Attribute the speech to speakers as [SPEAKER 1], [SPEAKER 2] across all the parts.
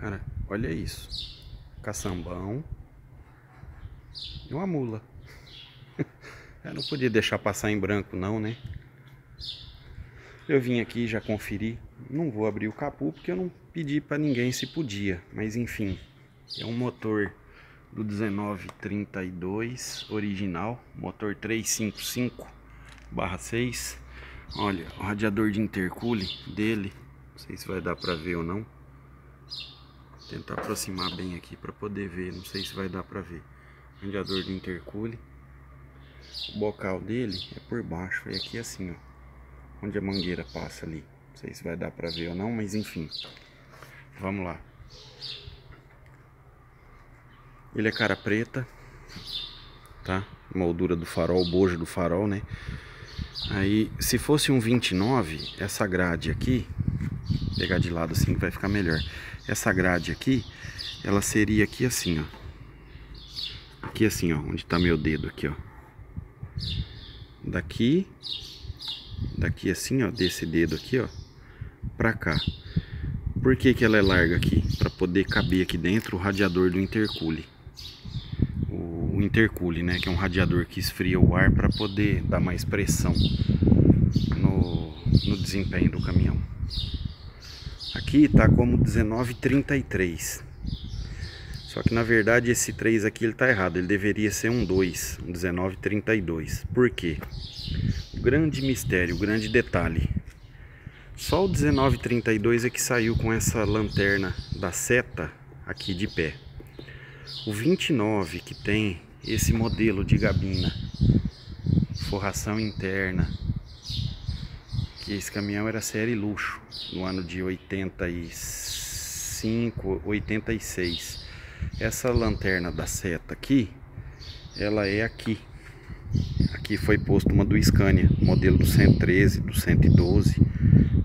[SPEAKER 1] Cara, olha isso. Caçambão. E uma mula. Eu não podia deixar passar em branco não, né? Eu vim aqui já conferi. Não vou abrir o capu porque eu não pedi para ninguém se podia. Mas enfim, é um motor do 1932 original. Motor 355 barra 6. Olha, o radiador de intercooling dele. Não sei se vai dar para ver ou não. Tentar aproximar bem aqui para poder ver. Não sei se vai dar para ver. Radiador de intercooling. O bocal dele é por baixo. É aqui assim, ó onde a mangueira passa ali. Não sei se vai dar pra ver ou não, mas enfim. Vamos lá. Ele é cara preta, tá? Moldura do farol, bojo do farol, né? Aí, se fosse um 29, essa grade aqui, pegar de lado assim que vai ficar melhor. Essa grade aqui, ela seria aqui assim, ó. Aqui assim, ó, onde tá meu dedo aqui, ó. Daqui daqui assim, ó, desse dedo aqui, ó, pra cá. Por que que ela é larga aqui? Para poder caber aqui dentro o radiador do intercooler. O, o intercooler, né, que é um radiador que esfria o ar para poder dar mais pressão no, no desempenho do caminhão. Aqui tá como 1933. Só que na verdade esse 3 aqui ele tá errado, ele deveria ser um 2, um 1932. Por quê? grande mistério, o grande detalhe. Só o 1932 é que saiu com essa lanterna da seta aqui de pé. O 29 que tem esse modelo de gabina, forração interna, que esse caminhão era série luxo no ano de 85, 86. Essa lanterna da seta aqui, ela é aqui Aqui foi posto uma do Scania, modelo do 113, do 112,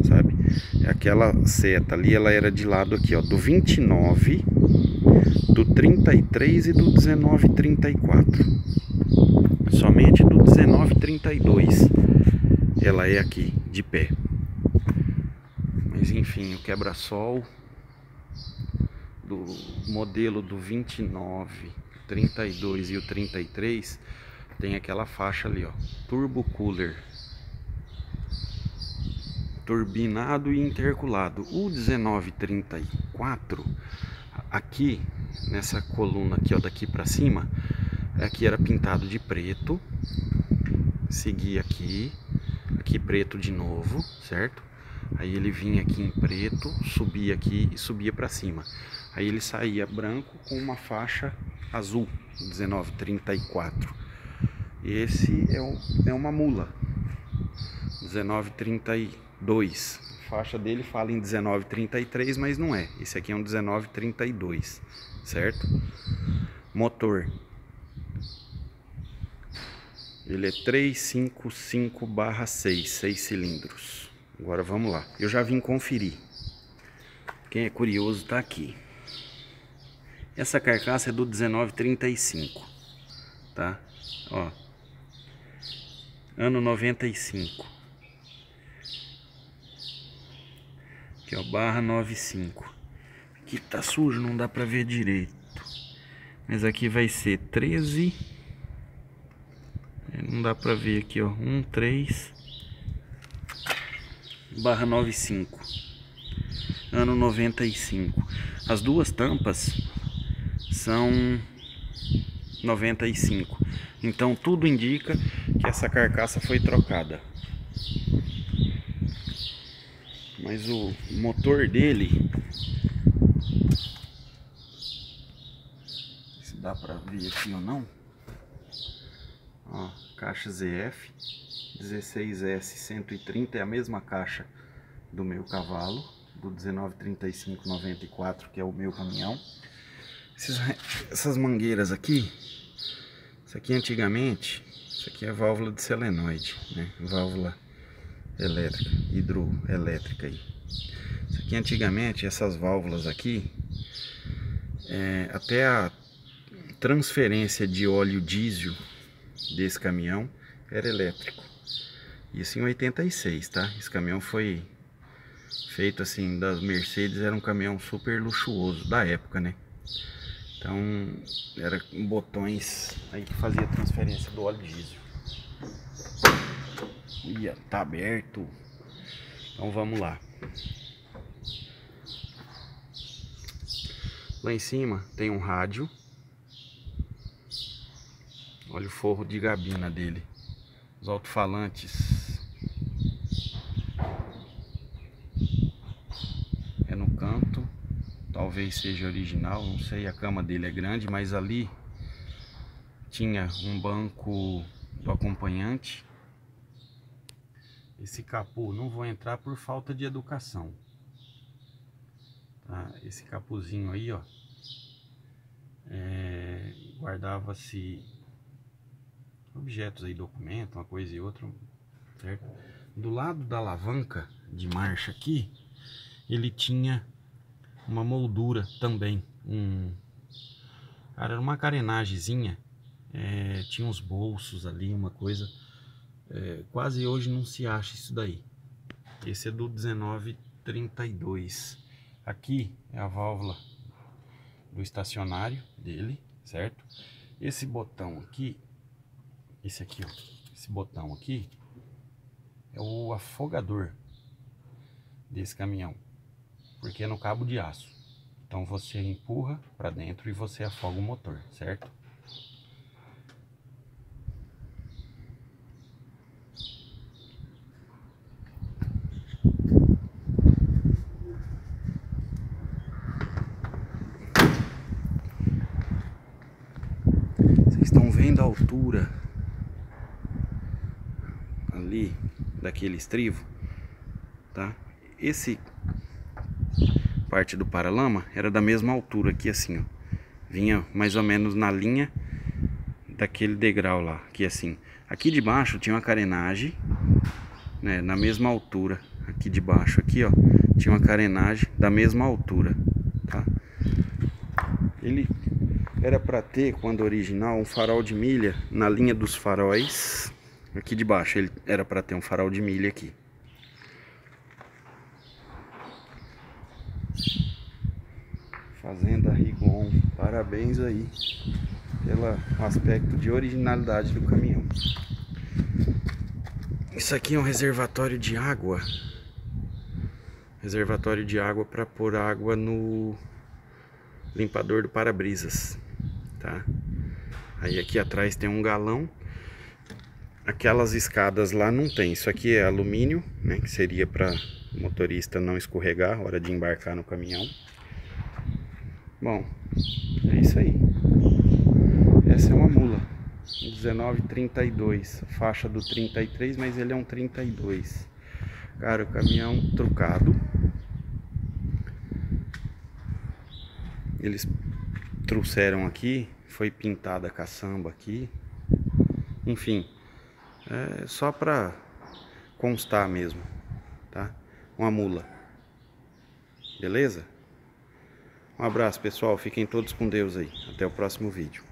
[SPEAKER 1] sabe? Aquela seta ali, ela era de lado aqui, ó, do 29, do 33 e do 1934. Somente do 1932 ela é aqui, de pé. Mas enfim, o quebra-sol do modelo do 29, 32 e o 33 tem aquela faixa ali, ó, turbo cooler. Turbinado e interculado. O 1934 aqui nessa coluna aqui, ó, daqui para cima, aqui era pintado de preto. Seguia aqui, aqui preto de novo, certo? Aí ele vinha aqui em preto, subia aqui e subia para cima. Aí ele saía branco com uma faixa azul, 1934. Esse é, um, é uma mula. 1932. A faixa dele fala em 1933, mas não é. Esse aqui é um 1932, certo? Motor. Ele é 355/6, 6 cilindros. Agora vamos lá. Eu já vim conferir. Quem é curioso está aqui. Essa carcaça é do 1935, tá? Ó, ano 95. Aqui ó, barra 95. Aqui tá sujo, não dá pra ver direito. Mas aqui vai ser 13. Não dá pra ver aqui ó, 1, 3. Barra 95. Ano 95. As duas tampas são 95. Então tudo indica que essa carcaça foi trocada. Mas o motor dele se dá para ver aqui ou não. Ó, caixa ZF 16S 130 é a mesma caixa do meu cavalo do 193594 que é o meu caminhão. Esses, essas mangueiras aqui isso aqui antigamente, isso aqui é válvula de selenoide, né? Válvula elétrica, hidroelétrica aí. Isso aqui antigamente, essas válvulas aqui, é, até a transferência de óleo diesel desse caminhão era elétrico. Isso em 86, tá? Esse caminhão foi Feito assim das Mercedes, era um caminhão super luxuoso da época, né? Então, era botões aí que fazia transferência do óleo diesel. Ia, tá aberto. Então vamos lá. Lá em cima tem um rádio. Olha o forro de gabina dele. Os alto-falantes. É no canto. Talvez seja original, não sei, a cama dele é grande, mas ali tinha um banco do acompanhante. Esse capô não vou entrar por falta de educação. Tá? Esse capuzinho aí, ó, é, guardava-se objetos aí, documento, uma coisa e outra, certo? Do lado da alavanca de marcha aqui, ele tinha uma moldura também, um, cara, era uma carenagemzinha, é, tinha uns bolsos ali, uma coisa, é, quase hoje não se acha isso daí. Esse é do 1932. Aqui é a válvula do estacionário dele, certo? Esse botão aqui, esse aqui, ó, esse botão aqui é o afogador desse caminhão, porque é no cabo de aço. Então você empurra para dentro e você afoga o motor, certo? estão vendo a altura ali daquele estrivo, tá? Esse parte do paralama era da mesma altura aqui assim, ó. Vinha mais ou menos na linha daquele degrau lá, aqui assim. Aqui de baixo tinha uma carenagem, né, na mesma altura. Aqui de baixo aqui, ó, tinha uma carenagem da mesma altura, tá? Ele era para ter, quando original, um farol de milha na linha dos faróis. Aqui de baixo ele era para ter um farol de milha aqui. Fazenda Rigon, parabéns aí pelo aspecto de originalidade do caminhão. Isso aqui é um reservatório de água. Reservatório de água para pôr água no limpador do para-brisas tá? Aí aqui atrás tem um galão. Aquelas escadas lá não tem. Isso aqui é alumínio, né? Que seria para o motorista não escorregar hora de embarcar no caminhão. Bom, é isso aí. Essa é uma mula. 1932. Faixa do 33, mas ele é um 32. Cara, o caminhão trucado. Eles trouxeram aqui, foi pintada a caçamba aqui. Enfim, é só para constar mesmo, tá? Uma mula. Beleza? Um abraço, pessoal. Fiquem todos com Deus aí. Até o próximo vídeo.